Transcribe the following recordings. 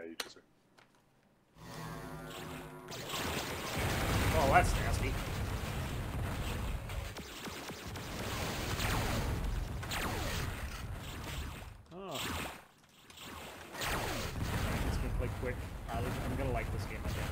Yeah, you. Oh, that's nasty. Oh. It's gonna play quick. I was- I'm gonna like this game, I think.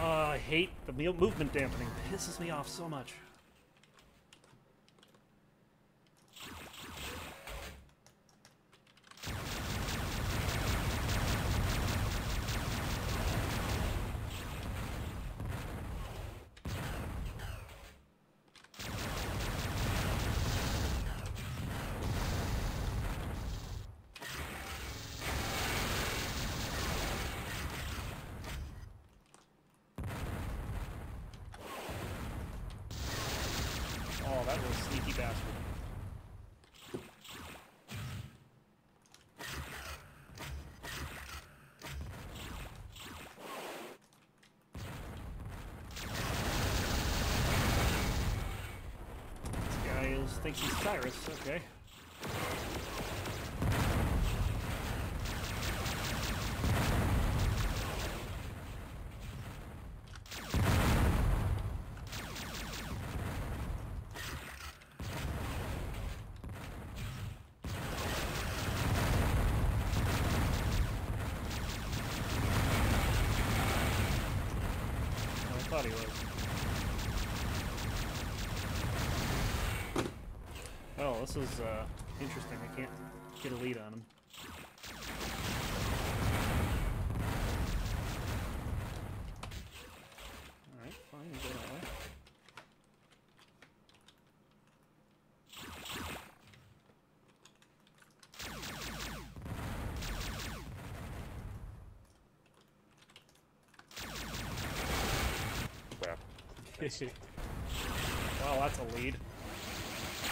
Oh, I hate the movement dampening. Pisses me off so much. Oh, that little sneaky bastard. This guy is thinks he's Cyrus. Okay. I thought he was. Oh, this is uh, interesting. I can't get a lead on him. Alright, fine, go that way. Wow. wow, that's a lead.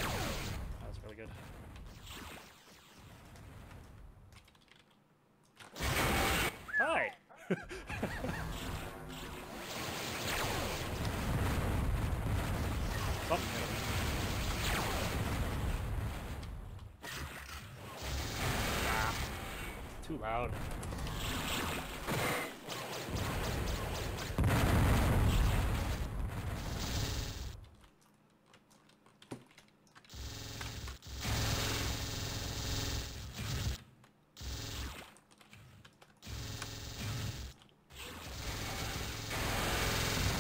That was really good. Hi! Something hit him. Ah, too loud.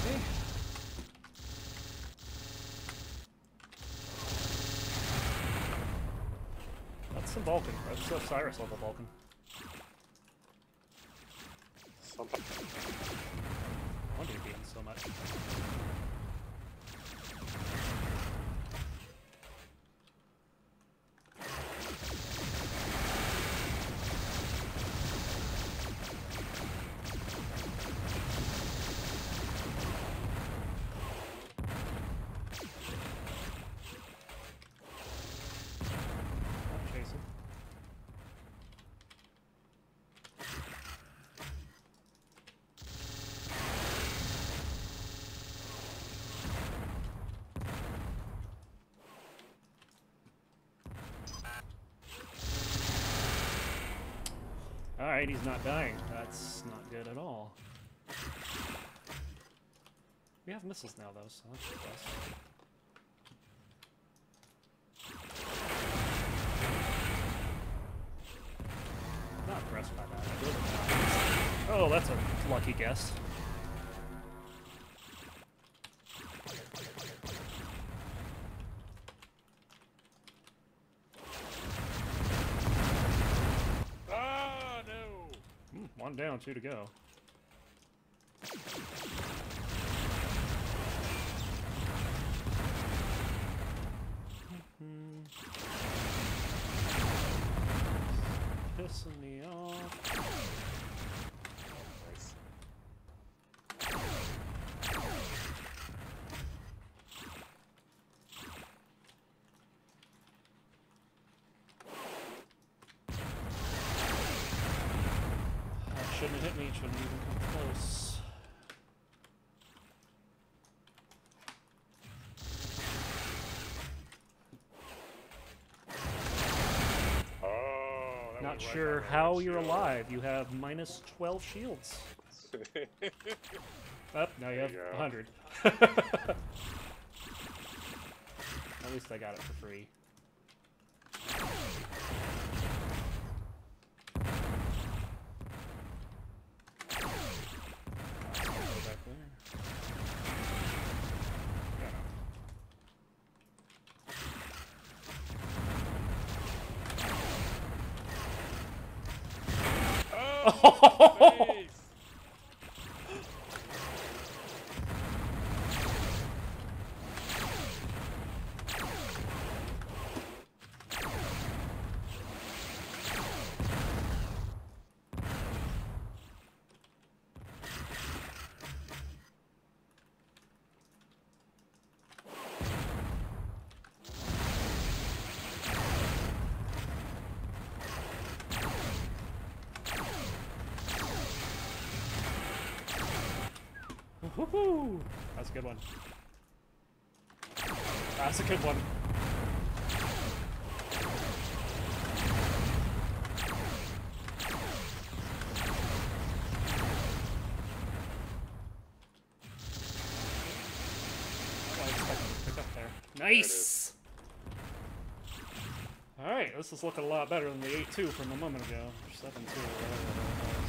Okay. That's some Vulcan. That's Cyrus level Vulcan. He's not dying. That's not good at all. We have missiles now, though, so. Not impressed by that. Oh, that's a lucky guess. Down, two to go. Mm-hmm. Pissing me off. Nice. That shouldn't have hit me, shouldn't even come close. Oh, Not right sure by how you're shield. alive. You have minus 12 shields. Up, oh, now you have you 100. At least I got it for free. Go back there. Oh, nice. Woohoo! That's a good one. That's a good one. Oh, there. Nice! Alright, this is looking a lot better than the 8-2 from a moment ago. 7-2 or whatever that was.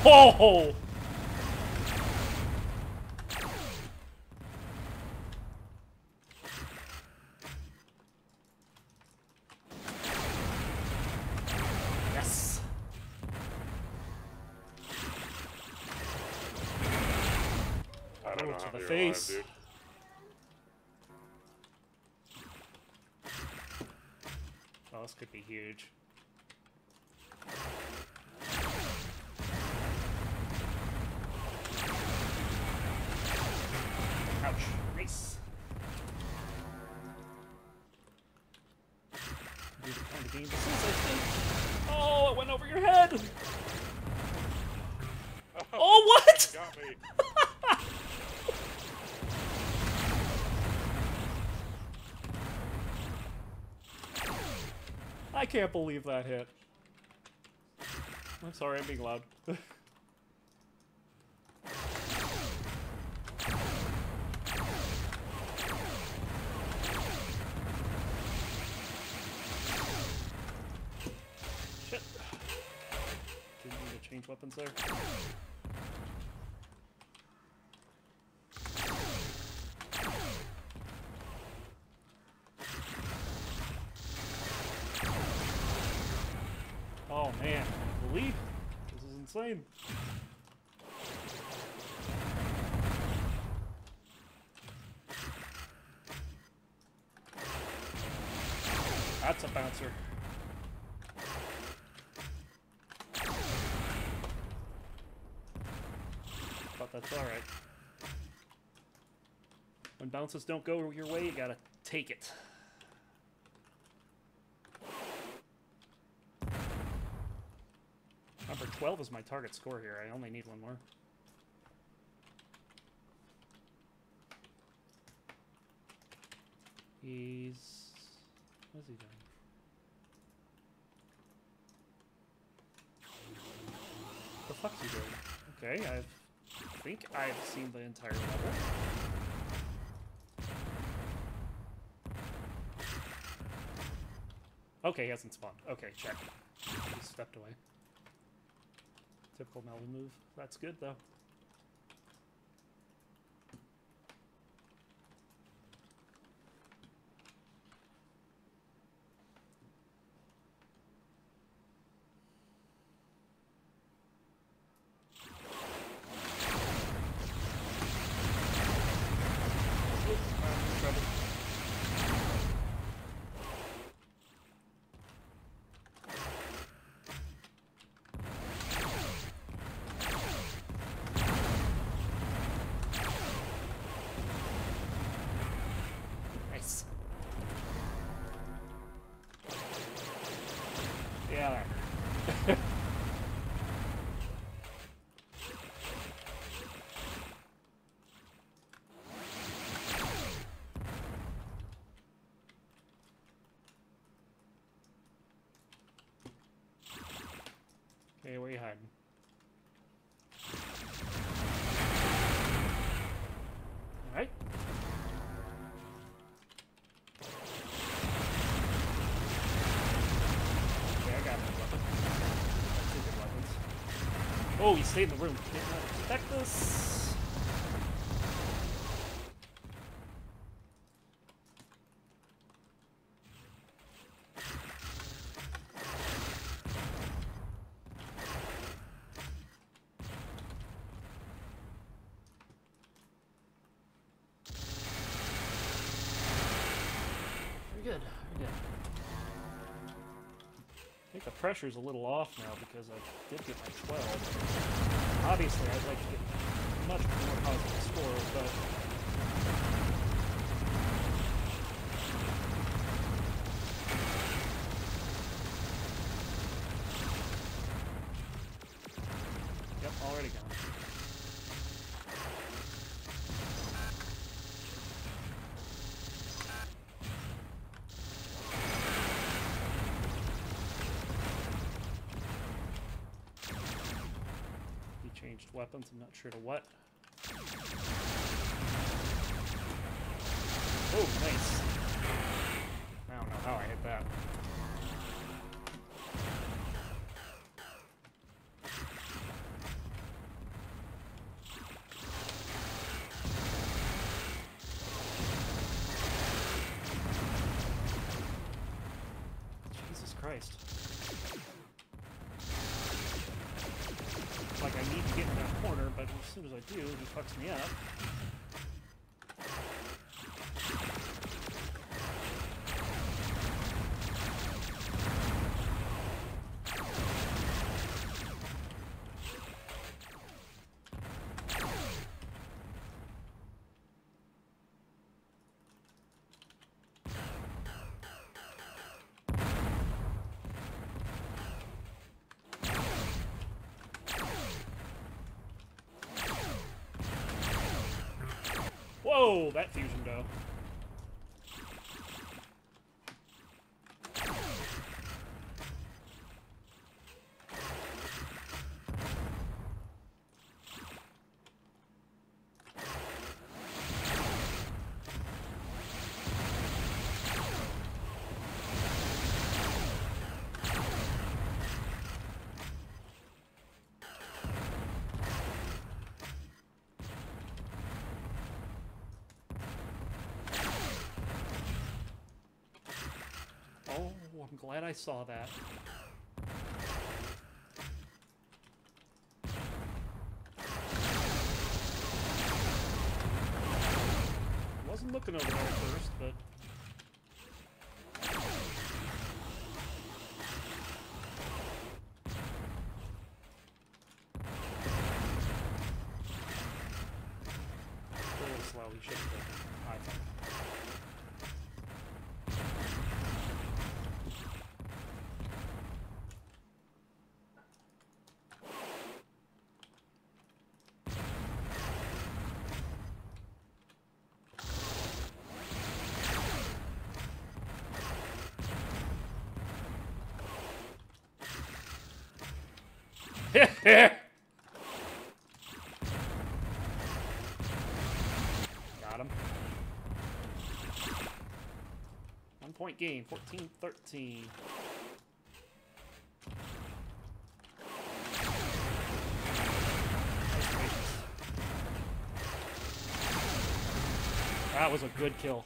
Whoa! The kind this. Oh, it went over your head! dude. Oh, what? Got me. I can't believe that hit. I'm sorry, I'm being loud. Shit. Didn't need to change weapons there. Oh man, the? This is insane. That's a bouncer. But that's alright. When bounces don't go your way, you gotta take it. 12 is my target score here. I only need one more. He's... What is he doing? The fuck's he doing? Okay, I've... I think I've seen the entire level. Okay, he hasn't spawned. Okay, check. He stepped away. Typical Melvin move. That's good, though. Yeah, that hurt. Okay, where you hiding? Alright. Okay, I got my weapon. Two good weapons. Oh, he stayed in the room. Can't this. The pressure's a little off now because I did get my 12. Obviously, I'd like to get much more positive score, but... Weapons, I'm not sure to what. Oh, nice. I don't know how I hit that. Jesus Christ. But as soon as I do, he fucks me up. Whoa, that fusion dough. Oh, I'm glad I saw that. I wasn't looking over there at first, but really slow. We should have I think. Got him. One point game, 14 13. That was a good kill.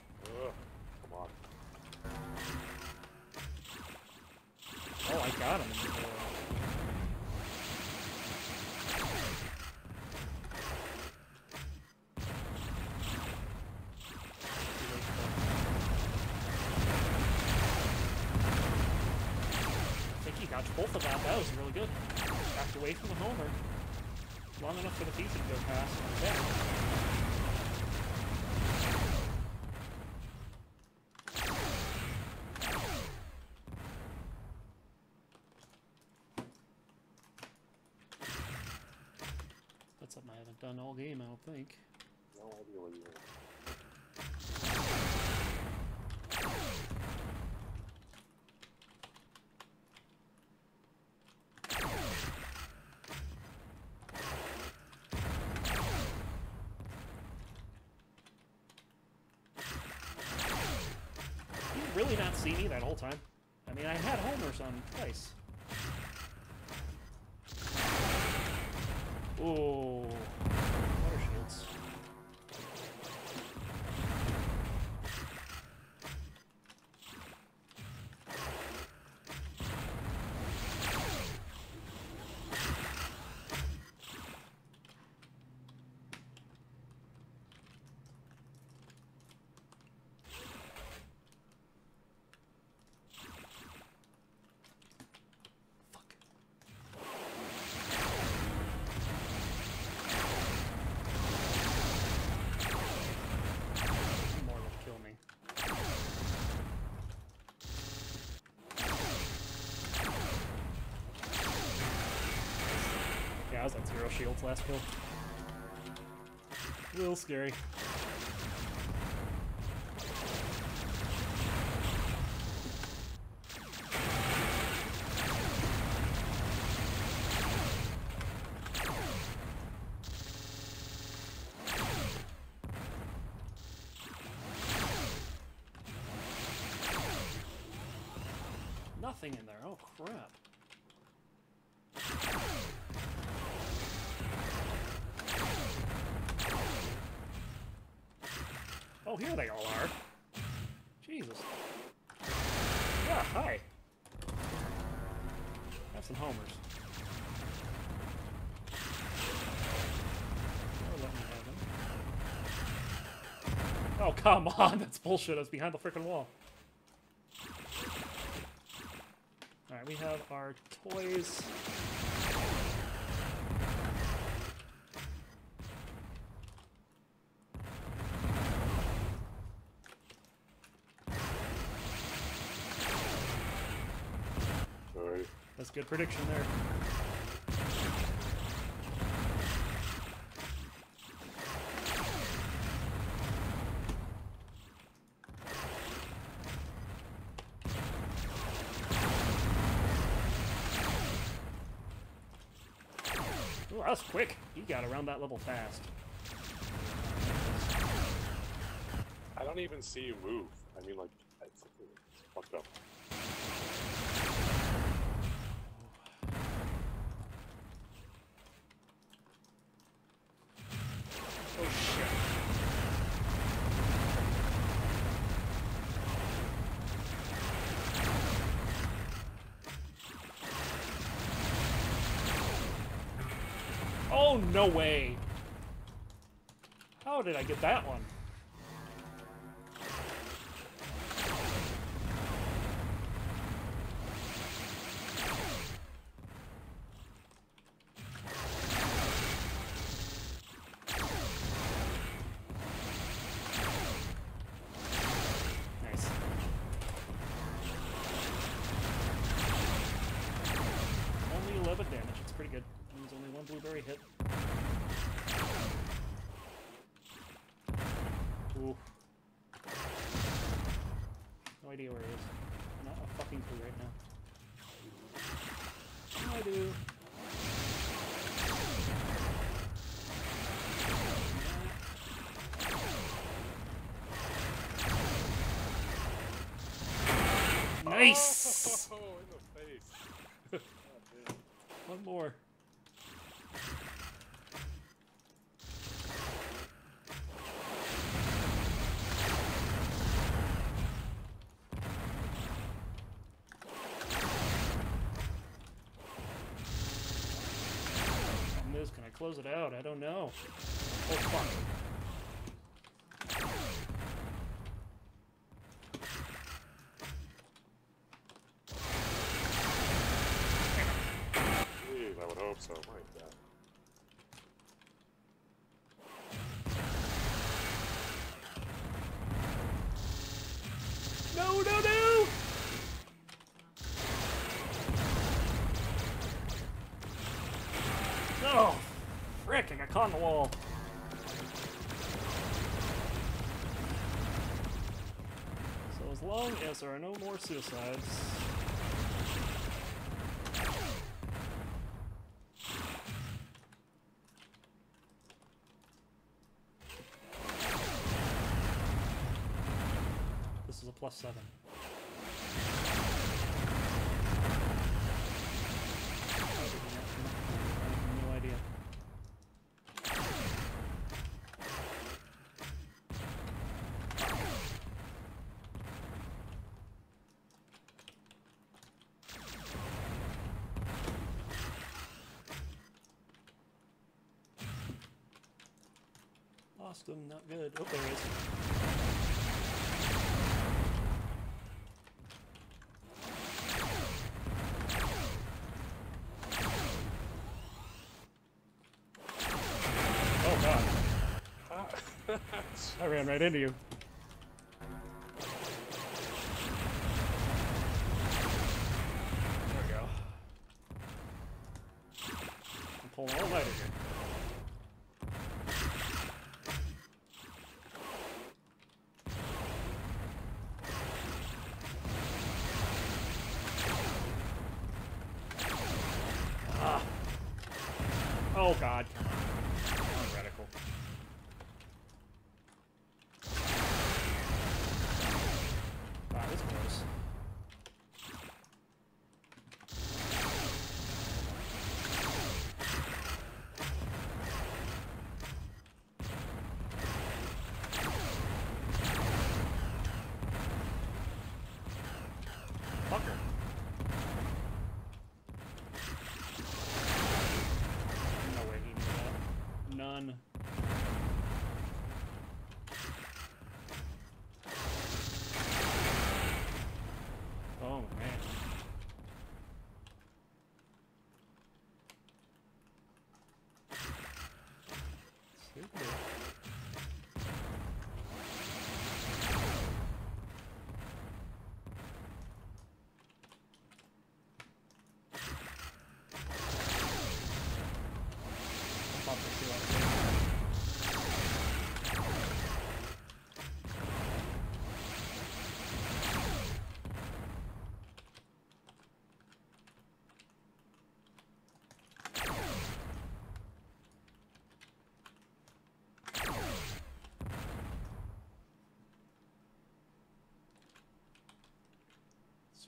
Got both of that. That was really good. Backed away from the homer. Long enough for the piece to go past. That's something I haven't done all game, I don't think. Really not see me that whole time? I mean, I had homers on twice. Oh, water shields. Fuck. More will kill me. Yeah, I was at zero shields last kill. A little scary. Nothing in there. Oh, crap. Oh, here they all are. Jesus. Yeah, hi. Have some homers. Oh, come on. That's bullshit. That's behind the freaking wall. Alright, we have our toys. Sorry. That's good prediction there. Ooh, that was quick. He got around that level fast. I don't even see you move. I mean, like, it's, it's fucked up. Oh shit. Oh, no way. How did I get that one? Nice. Only 11 damage. It's pretty good. Means only one blueberry hit. Ooh. No idea where he is. Not a fucking clue right now. I do. Oh, in the face. One more. Can I close it out? I don't know. Oh, fuck. hope so. My God. No, no, no! Oh, no! Frick, I got caught in the wall. So as long as there are no more suicides... plus 7. Lost him, not good. Oh, there is. I ran right into you.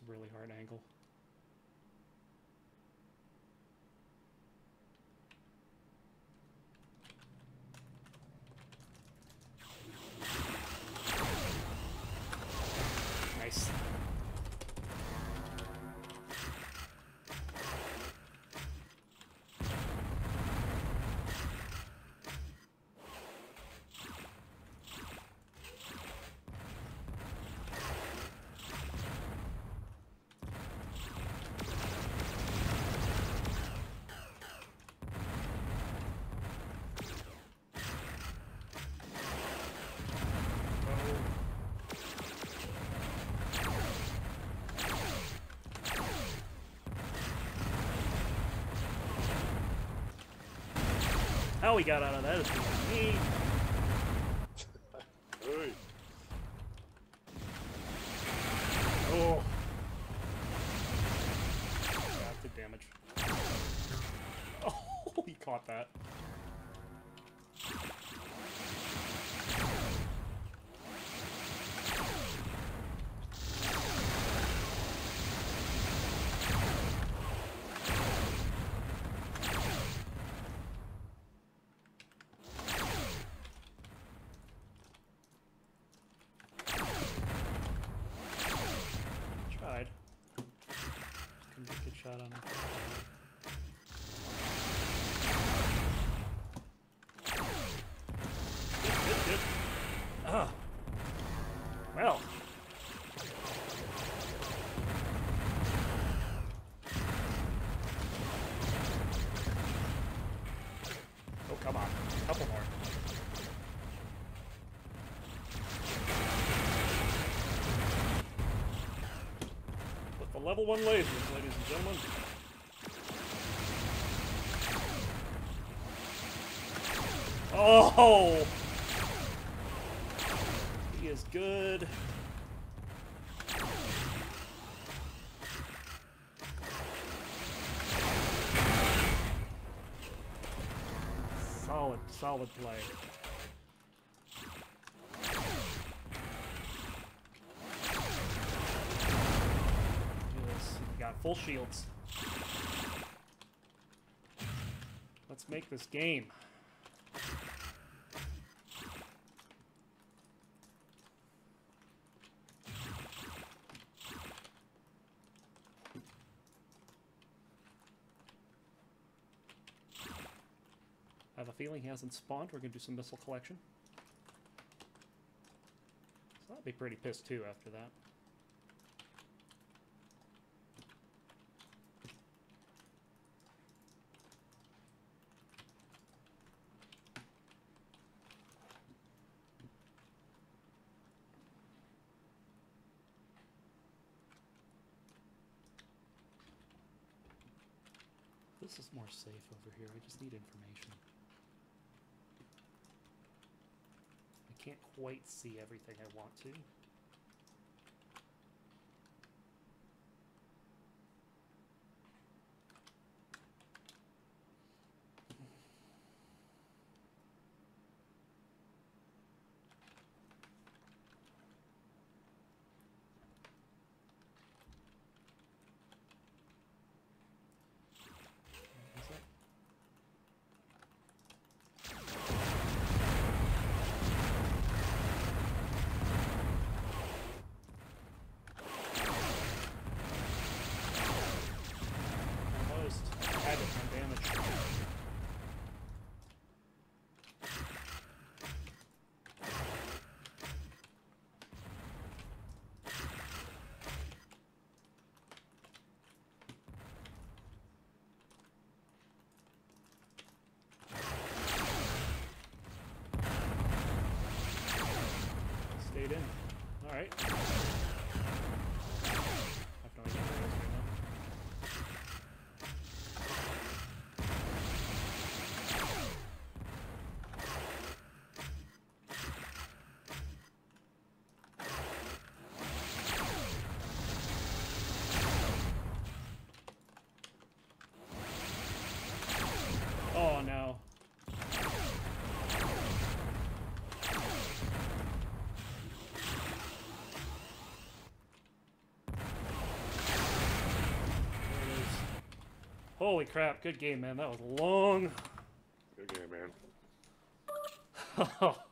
really hard angle. How we got out of that is neat. Level 1 lasers, ladies and gentlemen. Oh! He is good. Solid, solid play. Full shields. Let's make this game. I have a feeling he hasn't spawned. We're gonna do some missile collection. So I'll be pretty pissed too after that. This is more safe over here. I just need information. I can't quite see everything I want to. Is that- Almost. I had it on damage. Stayed in. Alright. I have no idea where it is right now. Oh no. There it is. Holy crap, good game, man. That was long. Good game, man.